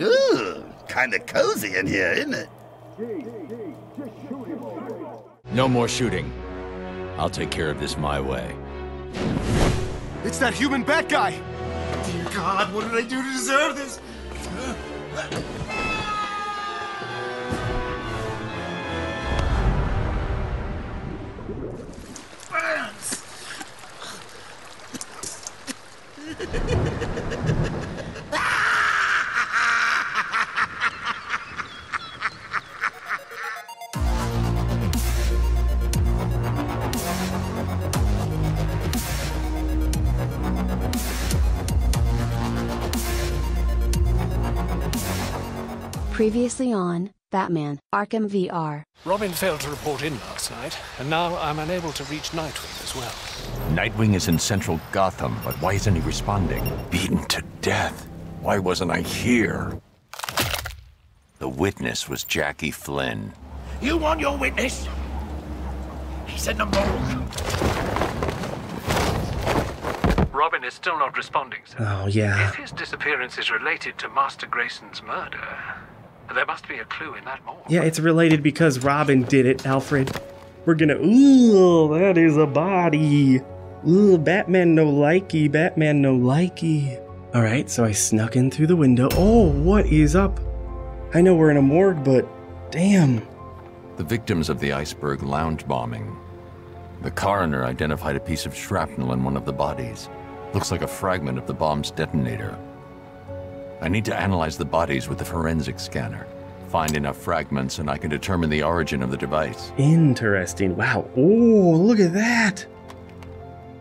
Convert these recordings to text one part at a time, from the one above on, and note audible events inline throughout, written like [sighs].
Ooh, kinda cozy in here, isn't it? No more shooting. I'll take care of this my way. It's that human bat guy! Dear God, what did I do to deserve this? Previously on Batman Arkham VR. Robin failed to report in last night, and now I'm unable to reach Nightwing as well. Nightwing is in central Gotham, but why isn't he responding? Beaten to death. Why wasn't I here? The witness was Jackie Flynn. You want your witness? He's in the morgue. Robin is still not responding, sir. Oh, yeah. If his disappearance is related to Master Grayson's murder, there must be a clue in that morgue. Yeah, it's related because Robin did it, Alfred. We're gonna. Ooh, that is a body. Ooh, Batman no likey, Batman no likey. Alright, so I snuck in through the window. Oh, what is up? I know we're in a morgue, but damn. The victims of the iceberg lounge bombing. The coroner identified a piece of shrapnel in one of the bodies. Looks like a fragment of the bomb's detonator. I need to analyze the bodies with the forensic scanner. Find enough fragments and I can determine the origin of the device. Interesting. Wow. Oh, look at that.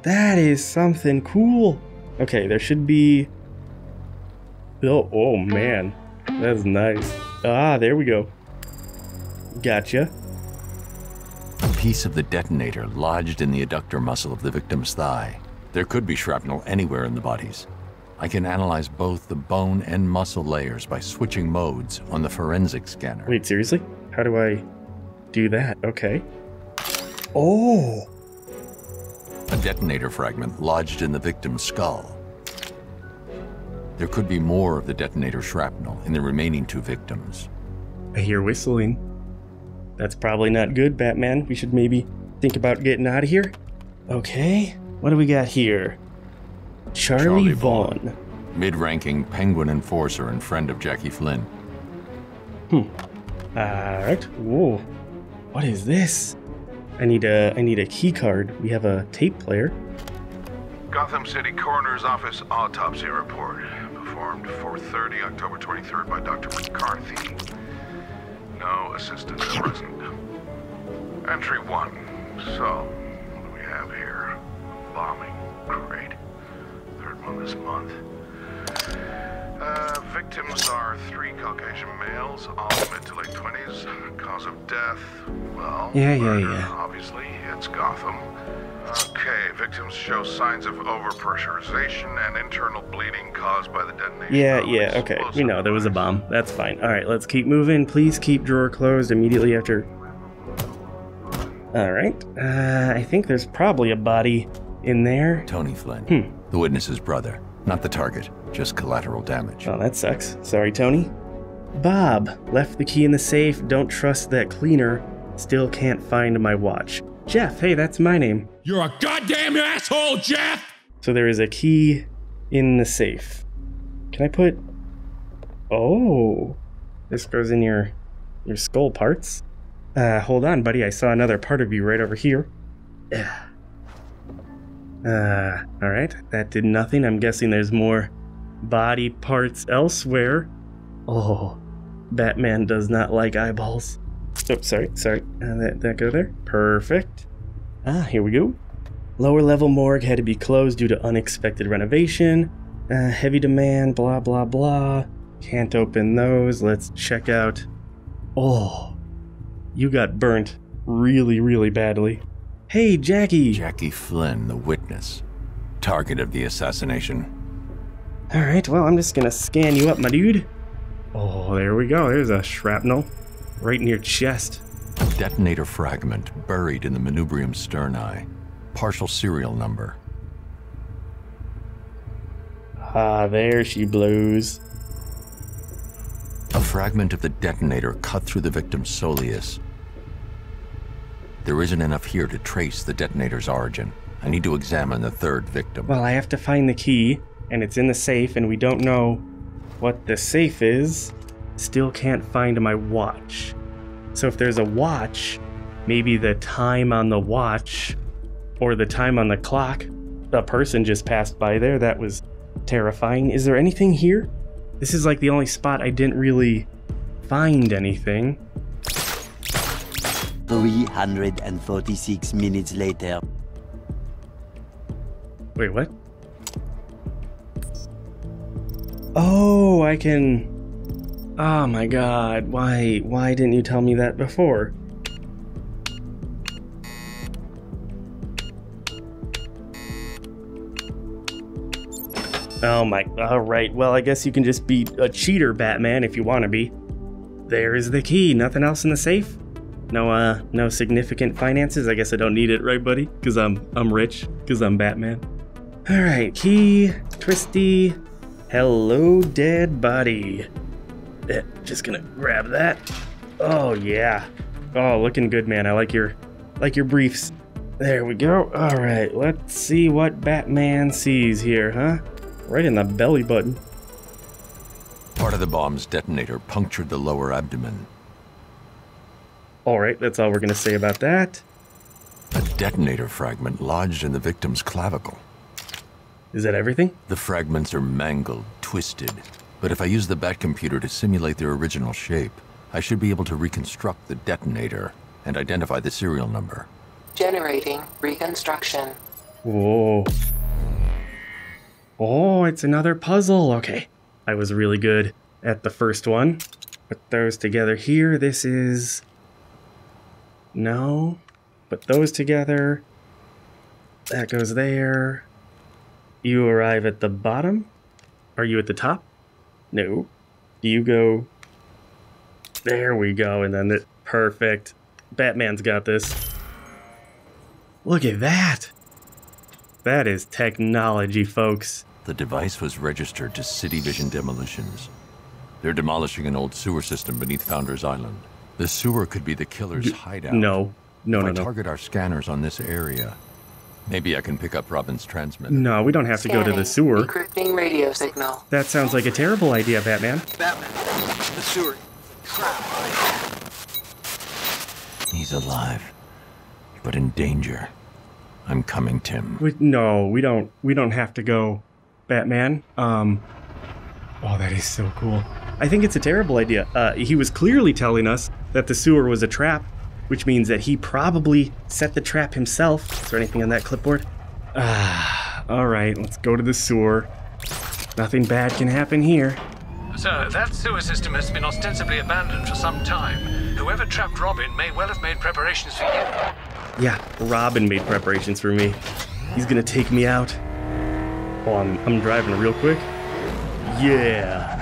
That is something cool. Okay, there should be. Oh, oh man. That's nice. Ah, there we go. Gotcha. A piece of the detonator lodged in the adductor muscle of the victim's thigh. There could be shrapnel anywhere in the bodies. I can analyze both the bone and muscle layers by switching modes on the forensic scanner. Wait, seriously? How do I do that? Okay. Oh, A detonator fragment lodged in the victim's skull. There could be more of the detonator shrapnel in the remaining two victims. I hear whistling. That's probably not good, Batman. We should maybe think about getting out of here. Okay. What do we got here? Charlie, Charlie Vaughn. Vaughn. Mid ranking penguin enforcer and friend of Jackie Flynn. Hmm. Alright. Whoa. What is this? I need a I need a key card. We have a tape player. Gotham City Coroner's Office autopsy report. Performed 4.30 October 23rd by Dr. McCarthy. No assistants present. Entry 1. So, what do we have here? Bombing. Great. This month. Uh, victims are three Caucasian males, all mid to late 20s. Cause of death, well, Yeah, yeah, murder, yeah. Obviously, it's Gotham. Okay, victims show signs of overpressurization and internal bleeding caused by the detonation. Yeah, yeah, okay. We know there was a bomb. That's fine. Alright, let's keep moving. Please keep drawer closed immediately after. Alright. Uh, I think there's probably a body in there. Tony Flynn, Hmm. The witness's brother. Not the target, just collateral damage. Oh, that sucks. Sorry, Tony. Bob left the key in the safe. Don't trust that cleaner. Still can't find my watch. Jeff, hey, that's my name. You're a goddamn asshole, Jeff! So there is a key in the safe. Can I put? Oh, this goes in your your skull parts. Uh, hold on, buddy. I saw another part of you right over here. Uh, all right. That did nothing. I'm guessing there's more body parts elsewhere. Oh, Batman does not like eyeballs. Oh, sorry, sorry. Uh, that that go there. Perfect. Ah, here we go. Lower level morgue had to be closed due to unexpected renovation. Uh, heavy demand, blah, blah, blah. Can't open those. Let's check out. Oh, you got burnt really, really badly. Hey, Jackie. Jackie Flynn, the witness. Target of the assassination. All right, well, I'm just gonna scan you up, my dude. Oh, there we go. There's a shrapnel right in your chest. Detonator fragment buried in the manubrium sterni. Partial serial number. Ah, there she blows. A fragment of the detonator cut through the victim's soleus. There isn't enough here to trace the detonator's origin. I need to examine the third victim. Well, I have to find the key, and it's in the safe, and we don't know what the safe is. Still can't find my watch. So if there's a watch, maybe the time on the watch or the time on the clock, a person just passed by there. That was terrifying. Is there anything here? This is like the only spot I didn't really find anything. 346 minutes later. Wait, what? Oh, I can. Oh my god, why why didn't you tell me that before? Oh my, alright, well, I guess you can just be a cheater, Batman, if you want to be. There's the key, nothing else in the safe? No, uh, no significant finances? I guess I don't need it, right, buddy? Because I'm, I'm rich, because I'm Batman. Alright, key, twisty, hello, dead body. Eh, just gonna grab that. Oh, yeah. Oh, looking good, man. I like your, like your briefs. There we go. Alright, let's see what Batman sees here, huh? Right in the belly button. Part of the bomb's detonator punctured the lower abdomen. Alright, that's all we're gonna say about that. A detonator fragment lodged in the victim's clavicle. Is that everything? The fragments are mangled, twisted, but if I use the Bat computer to simulate their original shape, I should be able to reconstruct the detonator and identify the serial number. Generating reconstruction. Whoa. Oh, it's another puzzle. Okay. I was really good at the first one. Put those together here. This is. No. Put those together. That goes there. You arrive at the bottom? Are you at the top? No. Do you go. There we go. And then the. Perfect. Batman's got this. Look at that. That is technology, folks. The device was registered to City Vision Demolitions. They're demolishing an old sewer system beneath Founders Island. The sewer could be the killer's hideout. No. No, if no, I no. target our scanners on this area, maybe I can pick up Robin's transmitter. No, we don't have to go to the sewer. Encrypting radio signal. That sounds like a terrible idea, Batman. Batman, the sewer. He's alive, but in danger. I'm coming, Tim. We, no, we don't. We don't have to go, Batman. Um. Oh, that is so cool. I think it's a terrible idea. Uh, he was clearly telling us that the sewer was a trap, which means that he probably set the trap himself. Is there anything on that clipboard? Ah, all right. Let's go to the sewer. Nothing bad can happen here. Sir, that sewer system has been ostensibly abandoned for some time. Whoever trapped Robin may well have made preparations for you. Yeah, Robin made preparations for me. He's gonna take me out. Oh, I'm, I'm driving real quick. Yeah.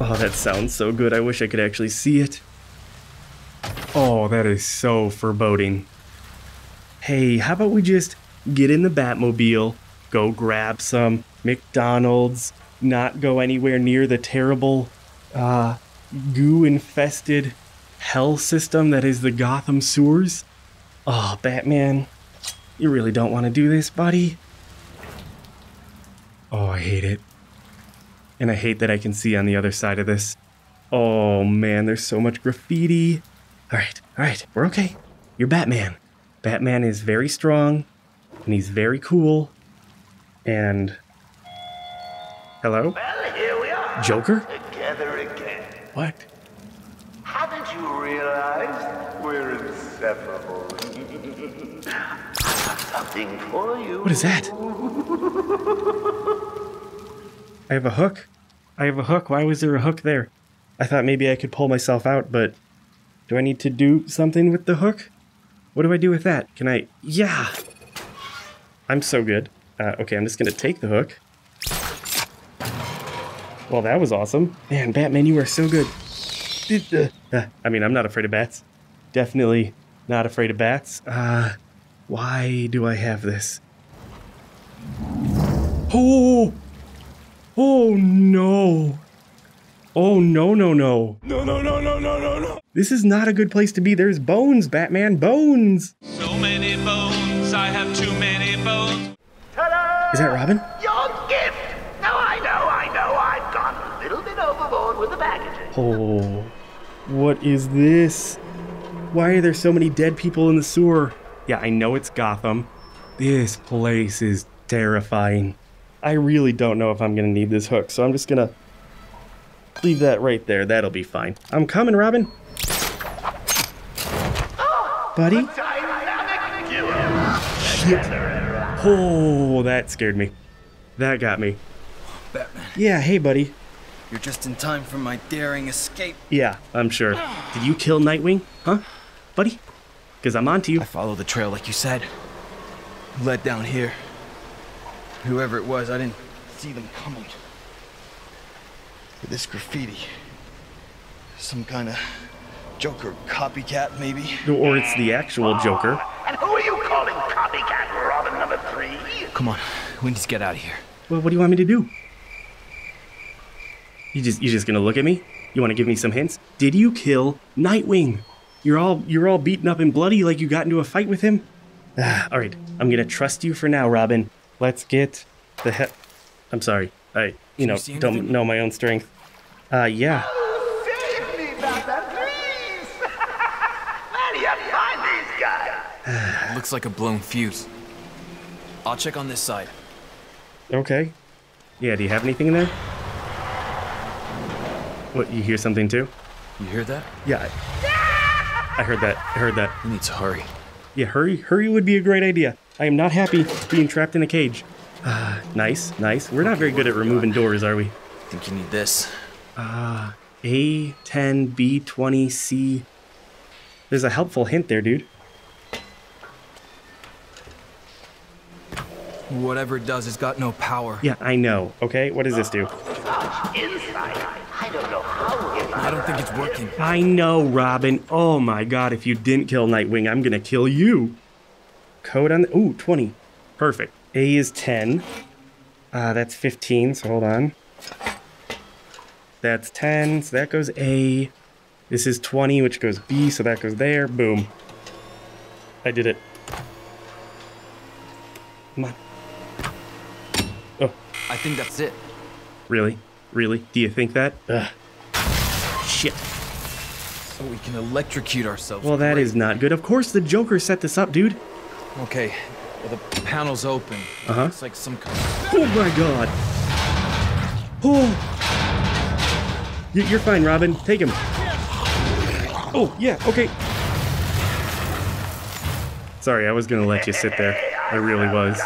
[laughs] Oh, that sounds so good. I wish I could actually see it. Oh, that is so foreboding. Hey, how about we just get in the Batmobile, go grab some McDonald's, not go anywhere near the terrible, uh, goo infested hell system that is the Gotham sewers? Oh, Batman, you really don't want to do this, buddy? Oh, I hate it. And I hate that I can see on the other side of this. Oh man, there's so much graffiti. Alright, alright, we're okay. You're Batman. Batman is very strong, and he's very cool. And. Hello? Well, here we are. Joker? Together again. What? Haven't you realized we're inseparable? I've something for you. What is that? [laughs] I have a hook. I have a hook. Why was there a hook there? I thought maybe I could pull myself out, but do I need to do something with the hook? What do I do with that? Can I? Yeah! I'm so good. Uh, okay, I'm just gonna take the hook. Well, that was awesome. Man, Batman, you are so good. [laughs] Uh, I mean, I'm not afraid of bats. Definitely not afraid of bats. Uh, why do I have this? Oh! Oh no! Oh, no, no, no. No, no, no, no, no, no, no. This is not a good place to be. There's bones, Batman. Bones. So many bones, I have too many bones. Ta-da! Is that Robin? Your gift! Now I know, I know, I've gone a little bit overboard with the packaging. Oh, what is this? Why are there so many dead people in the sewer? Yeah, I know it's Gotham. This place is terrifying. I really don't know if I'm gonna need this hook, so I'm just gonna leave that right there. That'll be fine. I'm coming, Robin. Buddy? Shit. Oh, that scared me. That got me. Batman, Yeah, hey, buddy. you're just in time for my daring escape. Yeah, I'm sure. Did you kill Nightwing? Huh? Buddy? Because I'm on to you. I followed the trail like you said. Led down here. Whoever it was, I didn't see them coming. But this graffiti. Some kind of Joker copycat, maybe? Or it's the actual Joker. And who are you calling copycat Robin number three? Come on, we need to get out of here. Well, what do you want me to do? You just you just gonna look at me? You want to give me some hints? Did you kill Nightwing? You're all you're all beaten up and bloody like you got into a fight with him. Ah, [sighs] all right, I'm gonna trust you for now, Robin. Let's get the heck. I'm sorry. I you know see don't anything? know my own strength. Uh, yeah. Save me, Batman, please! Where do you find these guys? Looks like a blown fuse. I'll check on this side. Okay. Yeah. Do you have anything in there? What? You hear something too? You hear that? Yeah. I, I heard that. I heard that. We need to hurry. Yeah, hurry, hurry would be a great idea. I am not happy being trapped in a cage. Ah, nice, nice. We're not very good at removing doors, are we? I think you need this? Ah, A10, B20, C. There's a helpful hint there, dude. Whatever it does, it's got no power. Yeah, I know. Okay, what does this do? Inside. I don't know how I don't think it's working. I know, Robin. Oh my god, if you didn't kill Nightwing, I'm gonna kill you. Code on the. Ooh, 20. Perfect. A is 10. Uh, that's 15, so hold on. That's 10, so that goes A. This is 20, which goes B, so that goes there. Boom. I did it. Come on. Oh, I think that's it. really? Really? Do you think that? Ugh. Shit. So we can electrocute ourselves. Well, that Great. is not good. Of course, the Joker set this up, dude. Okay. Well, the panel's open. Uh-huh. Looks like some kind Oh my god. Oh. Y- You're fine, Robin. Take him. Oh, yeah, okay. Sorry, I was gonna let you sit there. I really was.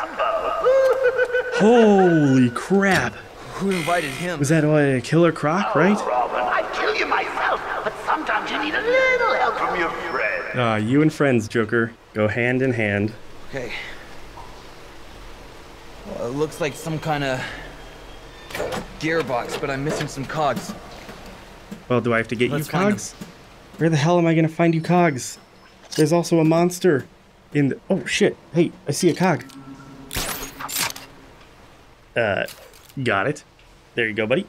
Holy crap. Who invited him? Was that a Killer Croc, right? Robin, I'd kill you myself, but sometimes you need a little help from your Ah, you and friends, Joker, go hand in hand. Okay. Well, it looks like some kind of gearbox, but I'm missing some cogs. Well, do I have to get Let's you cogs? Where the hell am I gonna find you cogs? There's also a monster in the. Oh shit! Hey, I see a cog. Uh, got it. There you go, buddy.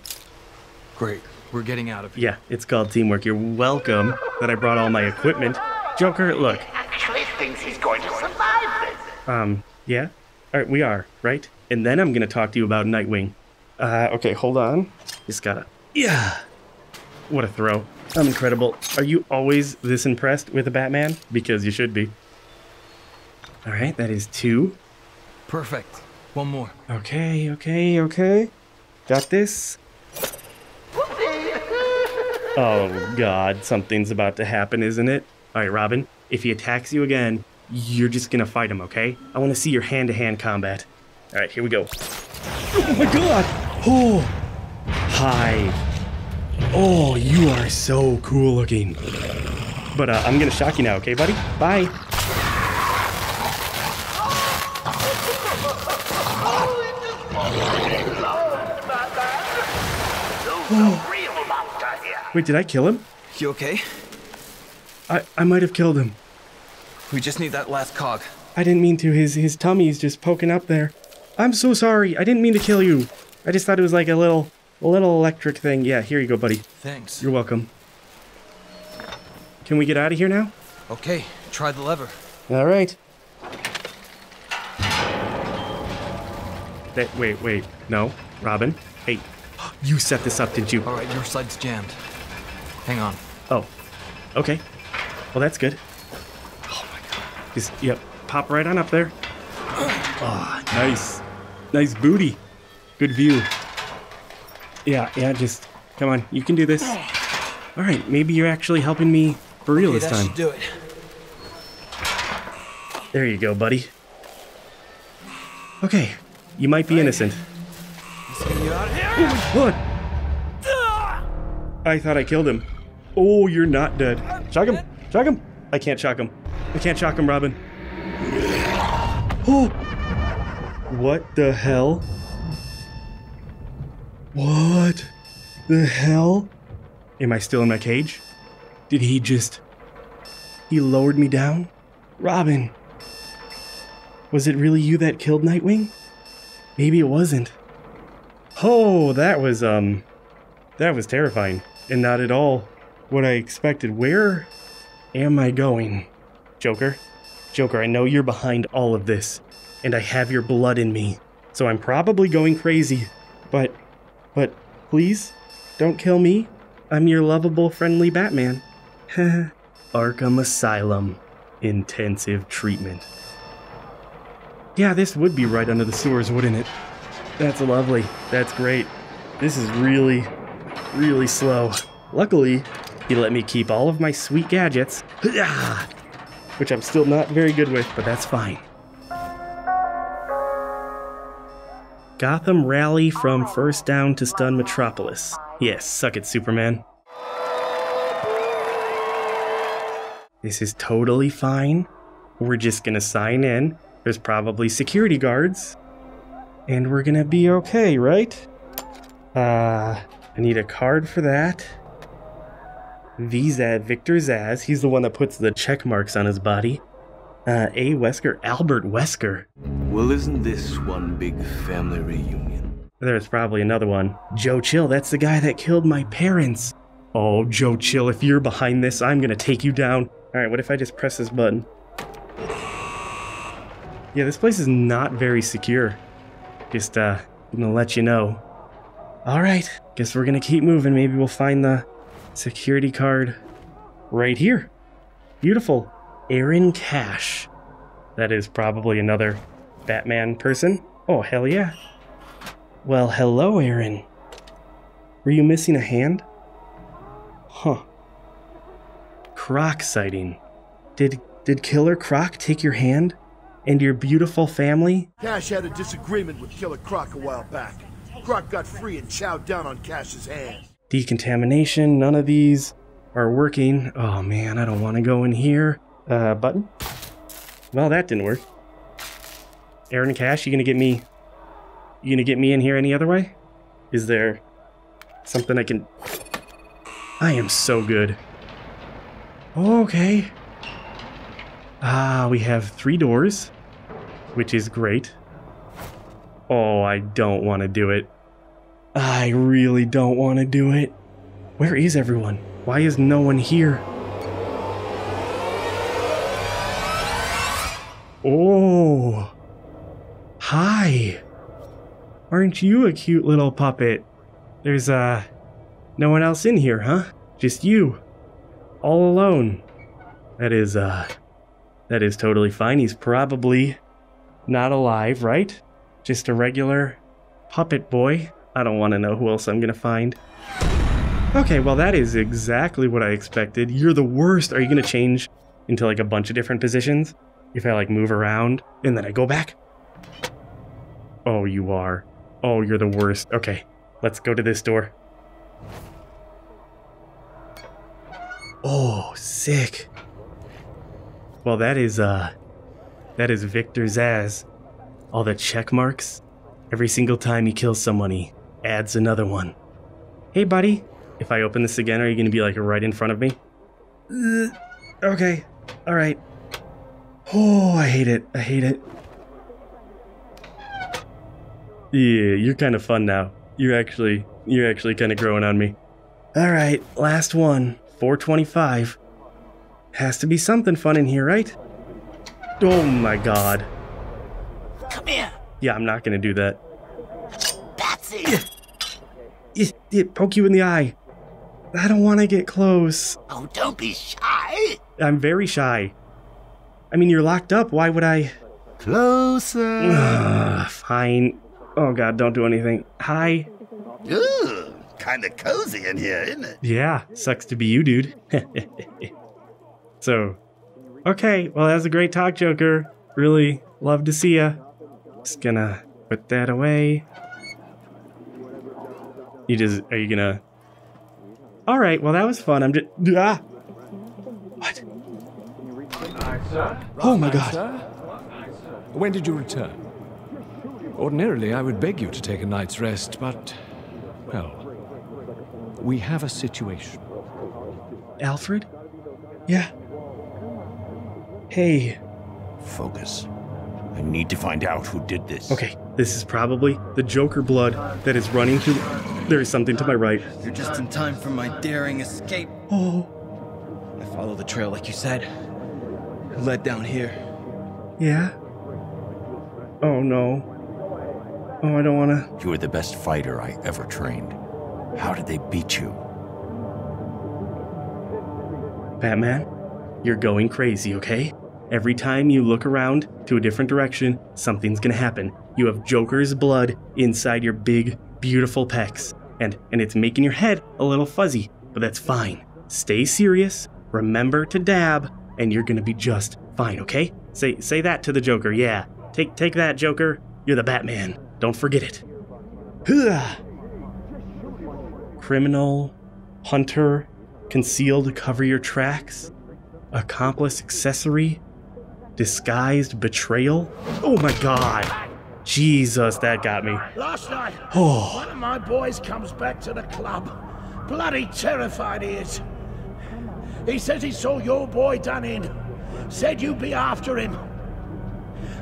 Great. We're getting out of here. Yeah, it's called teamwork. You're welcome that I brought all my equipment. Joker, look. Actually thinks he's going to survive this. Um, yeah? Alright, we are, right? And then I'm gonna talk to you about Nightwing. Uh, okay, hold on. Just gotta. Yeah! What a throw. I'm incredible. Are you always this impressed with a Batman? Because you should be. Alright, that is two. Perfect. One more. Okay, okay, okay. Got this. [laughs] Oh god, something's about to happen, isn't it? Alright, Robin, if he attacks you again, you're just gonna fight him, okay? I wanna see your hand to hand combat. Alright, here we go. Oh my god! Oh! Hi. Oh, you are so cool looking. But uh, I'm gonna shock you now, okay, buddy? Bye. Wait, did I kill him? You okay? I, I might have killed him. We just need that last cog. I didn't mean to. His his tummy's just poking up there. I'm so sorry. I didn't mean to kill you. I just thought it was like a little a little electric thing. Yeah, here you go, buddy. Thanks. You're welcome. Can we get out of here now? Okay, try the lever. All right. That, wait, wait. No. Robin. Hey, you set this up, didn't you? All right, your side's jammed. Hang on. Oh. Okay. Well, that's good. Oh my god. Just, yep. Pop right on up there. Oh, nice. Nice booty. Good view. Yeah, yeah, just come on. You can do this. Oh. All right, maybe you're actually helping me for real Okay, this time. do it. There you go, buddy. Okay, you might be innocent. What? I thought I killed him. Oh, you're not dead. Shock him! Shock him! I can't shock him. I can't shock him, Robin. [gasps] Oh! What the hell? What the hell? Am I still in my cage? Did he just. He lowered me down? Robin! Was it really you that killed Nightwing? Maybe it wasn't. Oh, that was, um. That was terrifying. And not at all what I expected. Where am I going? Joker? Joker, I know you're behind all of this. And I have your blood in me. So I'm probably going crazy. But. But please, don't kill me. I'm your lovable, friendly Batman. [laughs] Arkham Asylum. Intensive treatment. Yeah, this would be right under the sewers, wouldn't it? That's lovely. That's great. This is really, really slow. Luckily, he let me keep all of my sweet gadgets, [sighs] which I'm still not very good with, but that's fine. Gotham rally from first down to stun Metropolis. Yes, suck it, Superman. This is totally fine. We're just gonna sign in. There's probably security guards. And we're gonna be okay, right? Uh, I need a card for that. Visa Victor Zsasz. He's the one that puts the check marks on his body. Uh, A. Wesker. Albert Wesker. Well, isn't this one big family reunion? There's probably another one. Joe Chill, that's the guy that killed my parents. Oh, Joe Chill, if you're behind this, I'm gonna take you down. Alright, what if I just press this button? Yeah, this place is not very secure. Just, uh, gonna let you know. Alright, guess we're gonna keep moving. Maybe we'll find the security card right here. Beautiful. Aaron Cash. That is probably another Batman person. Oh, hell yeah. Well, hello, Aaron. Were you missing a hand? Huh. Croc sighting. Did did Killer Croc take your hand and your beautiful family? Cash had a disagreement with Killer Croc a while back. Croc got free and chowed down on Cash's hand. Decontamination. None of these are working. Oh man, I don't want to go in here. Uh, button. Well, that didn't work. Aaron Cash, you gonna get me? You gonna get me in here any other way? Is there something I can? I am so good. Okay. Ah, we have three doors, which is great. Oh, I don't want to do it. I really don't want to do it. Where is everyone? Why is no one here? Oh. Hi. Aren't you a cute little puppet? There's, uh, no one else in here, huh? Just you. All alone. That is, uh, that is totally fine. He's probably not alive, right? Just a regular puppet boy. I don't want to know who else I'm gonna find. Okay, well, that is exactly what I expected. You're the worst. Are you gonna change into like a bunch of different positions? If I like move around and then I go back? Oh, you are. Oh, you're the worst. Okay, let's go to this door. Oh, sick. Well, that is, uh, that is Victor Zsasz. All the check marks. Every single time he kills someone, he adds another one. Hey, buddy. If I open this again, are you gonna be like right in front of me? Uh, okay. Alright. Oh, I hate it. I hate it. Yeah, you're kind of fun now. You're actually you're actually kind of growing on me. All right, last one. 425. Has to be something fun in here, right? Oh my god. Come here, Yeah, I'm not gonna do that. It, it poke you in the eye. I don't want to get close. Oh, don't be shy. I'm very shy. I mean, you're locked up. Why would I? Closer. Ugh, [sighs] fine. Oh god, don't do anything. Hi. Ooh, kinda cozy in here, isn't it? Yeah, sucks to be you, dude. [laughs] so, okay, well, that was a great talk, Joker. Really love to see ya. Just gonna put that away. You just, are you gonna? All right, well, that was fun. I'm just, ah. What? Oh my god. When did you return? Ordinarily, I would beg you to take a night's rest, but. Well. We have a situation. Alfred? Yeah. Hey. Focus. I need to find out who did this. Okay, this is probably the Joker blood that is running through. There is something to my right. You're just in time for my daring escape. Oh. I follow the trail like you said. Led down here. Yeah? Oh no. Oh, I don't wanna. You were the best fighter I ever trained. How did they beat you? Batman, you're going crazy, okay? Every time you look around to a different direction, something's gonna happen. You have Joker's blood inside your big, beautiful pecs. And and it's making your head a little fuzzy, but that's fine. Stay serious, remember to dab, and you're gonna be just fine, okay? Say say that to the Joker, yeah. Take take that, Joker. You're the Batman. Don't forget it. [sighs] Criminal, hunter, concealed cover your tracks, accomplice accessory, disguised betrayal. Oh my god. Jesus, that got me. Last night, Oh. one of my boys comes back to the club. Bloody terrified he is. He says he saw your boy done in. Said you'd be after him.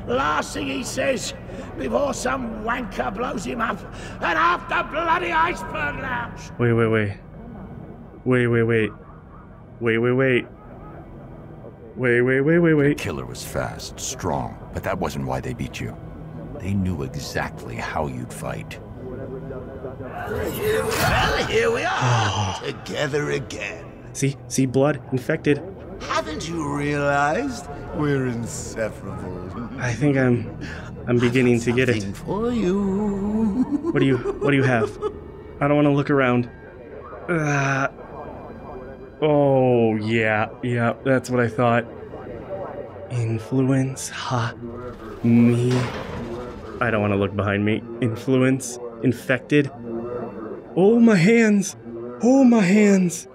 Last thing he says, before some wanker blows him up, and after bloody iceberg lounge. Wait, wait, wait. Wait, wait, wait. Wait, wait, wait. Wait, wait, wait, wait, wait. Killer was fast, strong, but that wasn't why they beat you. They knew exactly how you'd fight. Well, here we are, [sighs] together again. See, see blood, infected. Haven't you realized we're inseparable? I think I'm I'm beginning to get it. For you. What do you what do you have? I don't want to look around. Uh, oh, yeah. Yeah, that's what I thought. Influence, ha. Me. I don't want to look behind me. Influence, infected. Oh, my hands. Oh, my hands.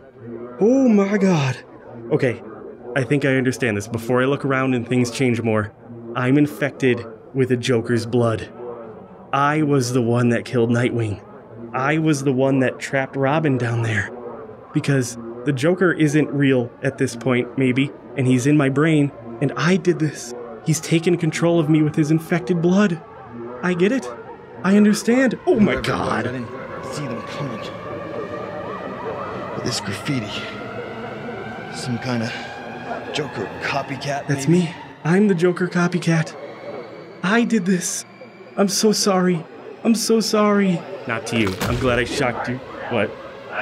Oh, my god. Okay, I think I understand this. Before I look around and things change more, I'm infected with a Joker's blood. I was the one that killed Nightwing. I was the one that trapped Robin down there. Because the Joker isn't real at this point, maybe, and he's in my brain, and I did this. He's taken control of me with his infected blood. I get it. I understand. Oh my Whoever it was, I god. didn't see them coming. But this graffiti. Some kind of Joker copycat. That's maybe? me. I'm the Joker copycat. I did this. I'm so sorry. I'm so sorry. Not to you. I'm glad I shocked you. What?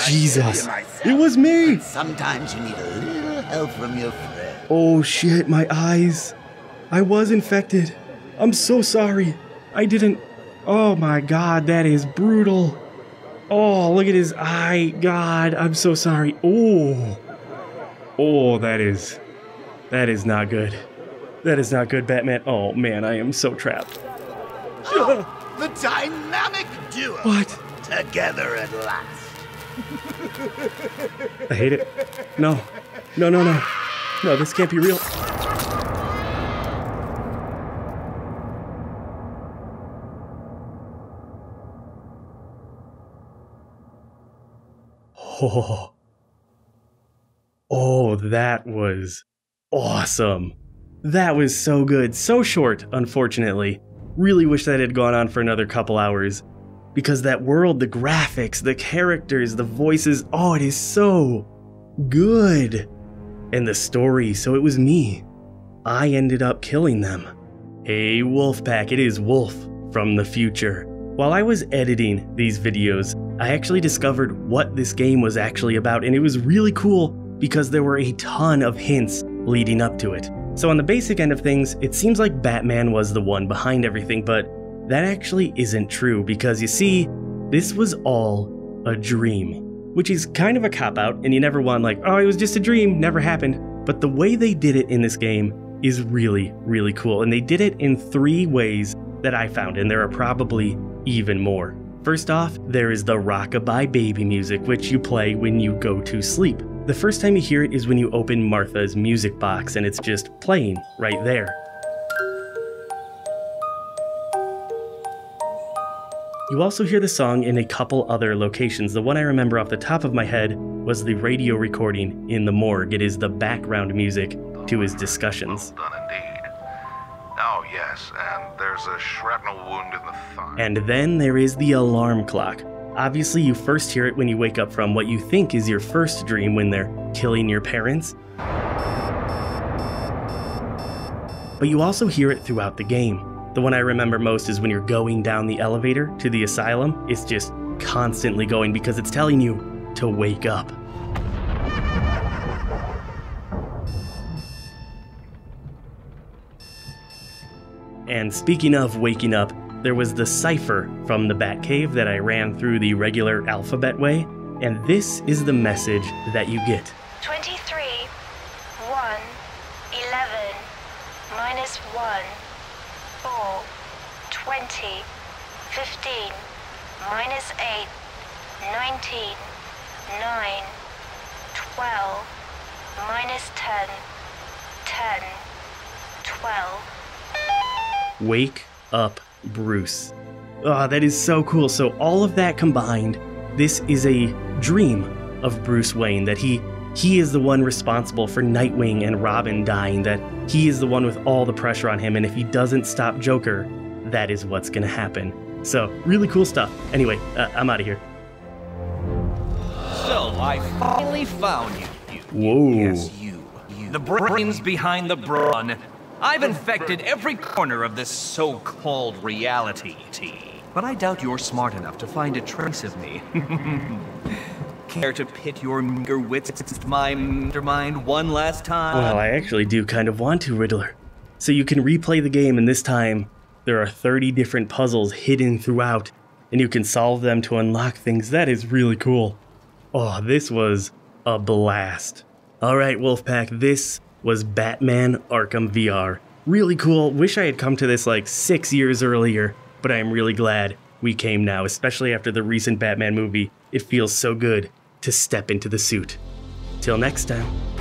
Jesus. It was me. Sometimes you need a little help from your friend. Oh shit, my eyes. I was infected. I'm so sorry. I didn't. Oh my god, that is brutal. Oh, look at his eye. God, I'm so sorry. Oh. Oh, that is. That is not good. That is not good, Batman. Oh man, I am so trapped. [laughs] The dynamic duo. What? Together at last. I hate it. No. No, no, no. No, this can't be real. Oh. [laughs] Oh, that was awesome. That was so good. So short, unfortunately. Really wish that had gone on for another couple hours. because that world, the graphics, the characters, the voices, oh, it is so good. And the story, so it was me. I ended up killing them. Hey, Wolfpack, it is Wolf from the future. While I was editing these videos, I actually discovered what this game was actually about, and it was really cool because there were a ton of hints leading up to it. So, on the basic end of things, it seems like Batman was the one behind everything, but that actually isn't true because you see, this was all a dream, which is kind of a cop out, and you never want, like, oh, it was just a dream, never happened. But the way they did it in this game is really, really cool, and they did it in three ways that I found, and there are probably even more. First off, there is the Rockabye Baby music, which you play when you go to sleep. The first time you hear it is when you open Martha's music box and it's just playing right there. You also hear the song in a couple other locations. The one I remember off the top of my head was the radio recording in the morgue. It is the background music to his discussions. Oh, yes, and there's a shrapnel wound in the thigh. And then there is the alarm clock. Obviously, you first hear it when you wake up from what you think is your first dream when they're killing your parents. But you also hear it throughout the game. The one I remember most is when you're going down the elevator to the asylum. It's just constantly going because it's telling you to wake up. And speaking of waking up, there was the cipher from the Batcave that I ran through the regular alphabet way, and this is the message that you get. 23, 1, 11, minus 1, 4, 20, 15, minus 8, 19, 9, 12, minus 10, 10, 12. Wake up, Bruce. Ah, that is so cool. So, all of that combined, this is a dream of Bruce Wayne that he he is the one responsible for Nightwing and Robin dying, that he is the one with all the pressure on him, and if he doesn't stop Joker, that is what's gonna happen. So, really cool stuff. Anyway, uh, I'm out of here. So, I finally found you. Whoa. Yes, you. you. The brains behind the brawn. I've infected every corner of this so-called reality, T. But I doubt you're smart enough to find a trace of me. [laughs] Care to pit your meager wits against my mind one last time? Well, I actually do kind of want to, Riddler. So you can replay the game, and this time there are 30 different puzzles hidden throughout, and you can solve them to unlock things. That is really cool. Oh, this was a blast. Alright, Wolfpack, this was Batman Arkham VR. Really cool. Wish I had come to this like six years earlier, but I am really glad we came now, especially after the recent Batman movie. It feels so good to step into the suit. Till next time.